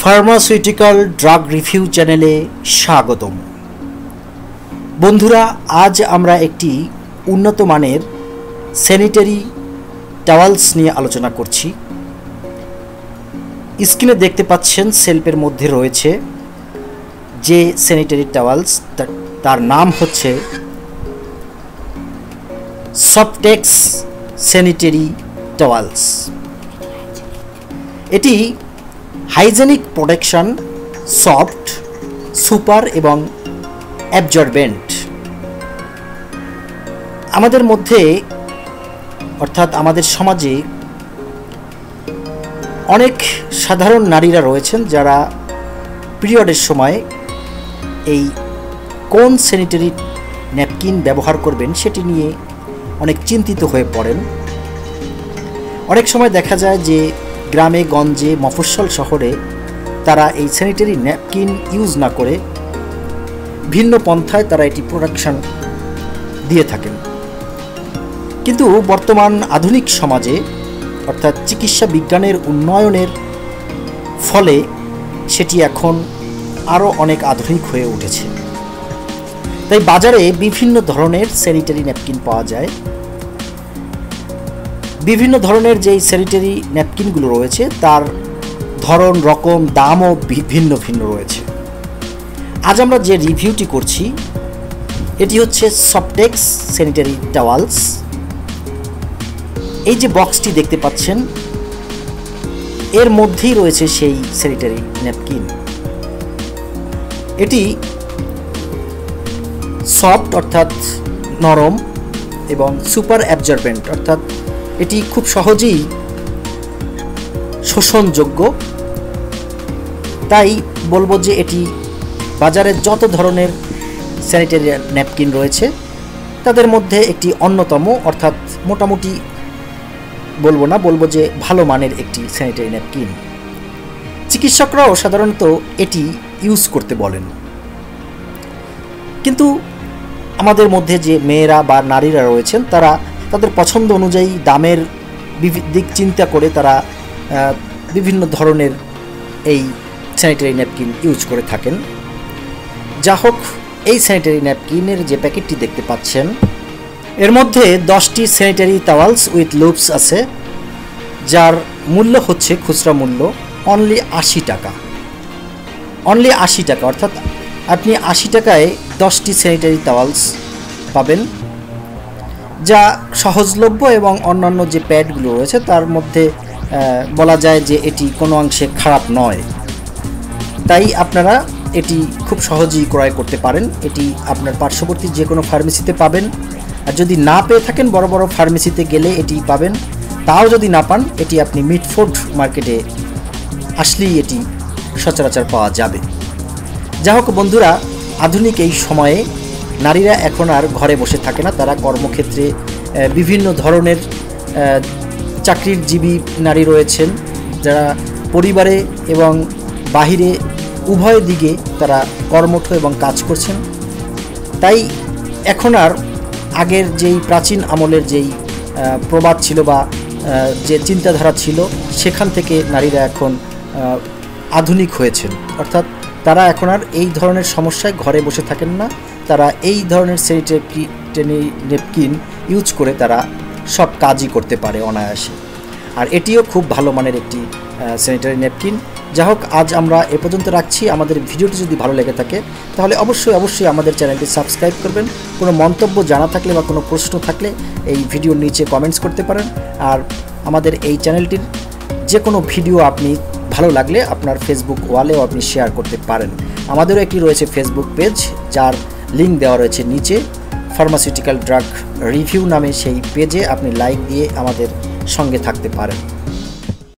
Pharmaceutical drug review চ্যানেলে স্বাগতম। বন্ধুরা, আজ আমরা একটি উন্নত মানের স্যানিটারি টাওয়ালস নিয়ে আলোচনা করছি। স্ক্রিনে দেখতে পাচ্ছেন সেলফের মধ্যে রয়েছে যে স্যানিটারি টাওয়ালস তার নাম হচ্ছে সফটেক্স স্যানিটারি টাওয়ালস এটি হাইজেনিক প্রোটেকশন, সফট, সুপার এবং অ্যাবজর্বেন্ট। আমাদের মধ্যে, অর্থাৎ আমাদের সমাজে অনেক সাধারণ নারীরা রয়েছেন যারা পিরিয়ডের সময় এই কোন স্যানিটারি ন্যাপকিন ব্যবহার করবেন সেটি নিয়ে অনেক চিন্তিত হয়ে পড়েন। অনেক সময় দেখা যায় যে গ্রামে, গঞ্জে, মফস্বল শহরে তারা এই স্যানিটারি ন্যাপকিন ইউজ না করে ভিন্ন পন্থায় তারা এটি প্রোডাকশন দিয়ে থাকেন। কিন্তু বর্তমান আধুনিক সমাজে, অর্থাৎ চিকিৎসা বিজ্ঞানের উন্নয়নের ফলে সেটি এখন আরও অনেক আধুনিক হয়ে উঠেছে। তাই বাজারে বিভিন্ন ধরনের স্যানিটারি ন্যাপকিন পাওয়া যায়। বিভিন্ন ধরনের যেই স্যানিটারি ন্যাপকিনগুলো রয়েছে, তার ধরন, রকম, দামও ভিন্ন ভিন্ন রয়েছে। আজ আমরা যে রিভিউটি করছি, এটি হচ্ছে সফটেক্স স্যানিটারি টাওয়ালস এই যে বক্সটি দেখতে পাচ্ছেন, এর মধ্যেই রয়েছে সেই স্যানিটারি ন্যাপকিন এটি সফট অর্থাৎ নরম এবং সুপার অ্যাবজর্বেন্ট অর্থাৎ এটি খুব সহজেই শোষণযোগ্য। তাই বলব যে এটি বাজারে যত ধরনের স্যানিটারি ন্যাপকিন রয়েছে, তাদের মধ্যে একটি অন্যতম, অর্থাৎ মোটামুটি বলব না, বলব যে ভালো মানের একটি স্যানিটারি ন্যাপকিন চিকিৎসকরাও সাধারণত এটি ইউজ করতে বলেন। কিন্তু আমাদের মধ্যে যে মেয়েরা বা নারীরা রয়েছেন, তারা তাদের পছন্দ অনুযায়ী দামের দিক চিন্তা করে তারা বিভিন্ন ধরনের এই স্যানিটারি ন্যাপকিন ইউজ করে থাকেন। যা হোক, এই স্যানিটারি ন্যাপকিনের যে প্যাকেটটি দেখতে পাচ্ছেন, এর মধ্যে দশটি স্যানিটারি টাওয়ালস উইথ লুপস আছে, যার মূল্য হচ্ছে খুচরা মূল্য অনলি আশি টাকা। অনলি আশি টাকা, অর্থাৎ আপনি আশি টাকায় দশটি স্যানিটারি টাওয়ালস পাবেন। যা সহজলভ্য এবং অন্যান্য যে প্যাডগুলো রয়েছে, তার মধ্যে বলা যায় যে এটি কোনো অংশে খারাপ নয়। তাই আপনারা এটি খুব সহজেই ক্রয় করতে পারেন। এটি আপনার পার্শ্ববর্তী যে কোনো ফার্মেসিতে পাবেন। আর যদি না পেয়ে থাকেন, বড় বড় ফার্মেসিতে গেলে এটি পাবেন। তাও যদি না পান, এটি আপনি মিটফুড মার্কেটে আসলেই এটি সচরাচর পাওয়া যাবে। যা হোক বন্ধুরা, আধুনিক এই সময়ে নারীরা এখন আর ঘরে বসে থাকে না, তারা কর্মক্ষেত্রে বিভিন্ন ধরনের চাকরির জীবী নারী রয়েছেন, যারা পরিবারে এবং বাহিরে উভয় দিকে তারা কর্মঠ এবং কাজ করছেন। তাই এখন আর আগের যেই প্রাচীন আমলের যেই প্রবাদ ছিল বা যে চিন্তাধারা ছিল, সেখান থেকে নারীরা এখন আধুনিক হয়েছেন। অর্থাৎ তারা এখন আর এই ধরনের সমস্যায় ঘরে বসে থাকেন না। তারা এই ধরনের স্যানিটারি নেপকিন ইউজ করে তারা সব কাজই করতে পারে অনায়াসে। আর এটিও খুব ভালো মানের একটি স্যানিটারি নেপকিন যা হোক, আজ আমরা এ পর্যন্ত রাখছি। আমাদের ভিডিওটি যদি ভালো লেগে থাকে, তাহলে অবশ্যই অবশ্যই আমাদের চ্যানেলটি সাবস্ক্রাইব করবেন। কোনো মন্তব্য জানা থাকলে বা কোনো প্রশ্ন থাকলে এই ভিডিওর নিচে কমেন্টস করতে পারেন। আর আমাদের এই চ্যানেলটির যে কোনো ভিডিও আপনি ভালো লাগলে আপনার ফেসবুক ওয়ালেও আপনি শেয়ার করতে পারেন। আমাদেরও একটি রয়েছে ফেসবুক পেজ যার লিঙ্ক দেওয়া রয়েছে নিচে। ফার্মাসিউটিক্যাল ড্রাগ রিভিউ নামে সেই পেজে আপনি লাইক দিয়ে আমাদের সঙ্গে থাকতে পারেন।